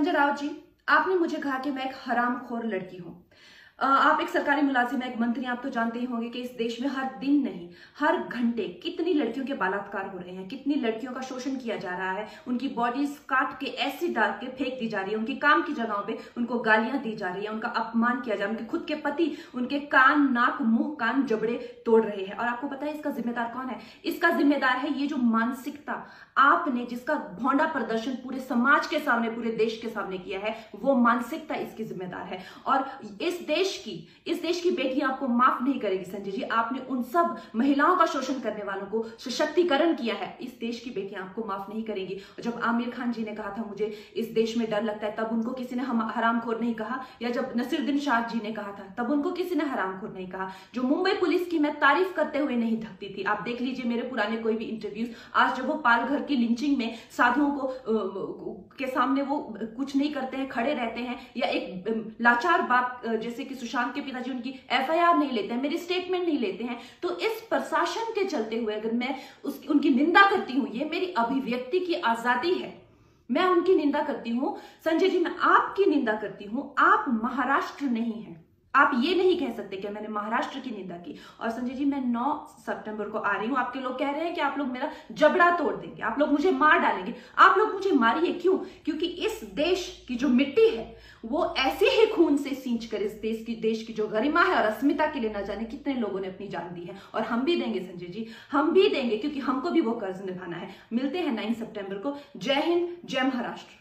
संजय राव जी आपने मुझे कहा कि मैं एक हराम खोर लड़की हूँ। आप एक सरकारी मुलाजिम है, एक मंत्री आप तो जानते ही होंगे कि इस देश में हर दिन नहीं, हर घंटे कितनी लड़कियों के बलात्कार हो रहे हैं, कितनी लड़कियों का शोषण किया जा रहा है, उनकी बॉडीज काट के ऐसी डाल के फेंक दी जा रही है, उनकी काम की जगहों पे उनको गालियाँ दी जा रही है, उनका अपमान किया जा रहा है, उनके खुद के पति, उनके कान, नाक, मुँह, कान, जबड़े तोड़ रहे हैं। और आपको पता है इसका जिम्मेदार कौन है? इसका जिम्मेदार है ये जो मानसिकता आपने, जिसका भौंडा प्रदर्शन पूरे समाज के सामने, पूरे देश के सामने किया है, वो मानसिकता इसकी जिम्मेदार है। और इस देश देश की, इस देश की बेटियाँ आपको माफ़ नहीं करेगी, संजय जी। आपने उन सब महिलाओं का शोषण करने वालों को सशक्तिकरण किया है। इस देश की बेटियाँ आपको माफ़ नहीं करेंगी। जब आमिर खान जी ने कहा था मुझे, इस देश में डर लगता है, तब उनको किसी ने हम हरामखोर नहीं कहा। या जब नसीरुद्दीन शाह जी ने कहा था, तब उनको किसी ने हरामखोर नहीं कहा। जो मुंबई पुलिस की मैं तारीफ़ करते हुए नहीं थकती थी। आप देख लीजिए मेरे पुराने कोई भी इंटरव्यूज़ आज जब वो पालघर की लिंचिंग में साधुओं को के सामने वो कुछ नहीं करते हैं, खड़े रहते हैं, या एक लाचार बाप जैसे कि सुशांत के पिताजी उनकी एफआईआर नहीं लेते हैं, मेरी स्टेटमेंट नहीं लेते हैं। तो इस प्रशासन के चलते हुए अगर मैं उसकी, उनकी निंदा करती हूँ, ये मेरी अभिव्यक्ति की आज़ादी है। मैं उनकी निंदा करती हूँ, संजय जी, मैं आपकी निंदा करती हूँ, आप महाराष्ट्र नहीं है। आप ये नहीं कह सकते कि मैंने महाराष्ट्र की निंदा की। और संजय जी, मैं 9 सितंबर को आ रही हूँ। आपके लोग कह रहे हैं कि आप लोग मेरा जबड़ा तोड़ देंगे। आप लोग मुझे मार डालेंगे। आप लोग मुझे मारिए क्यों? क्योंकि इस देश की जो मिट्टी है, वो ऐसे ही खून से सींच कर इस देश की देश की जो गरिमा है और अस्मिता के लिए न जाने कितने लोगों ने अपनी जान दी है। और हम भी देंगे संजय जी, हम भी देंगे क्योंकि हमको भी वो कर्ज निभाना है। मिलते हैं नाइन सेप्टेम्बर को। जय हिंद, जय महाराष्ट्र।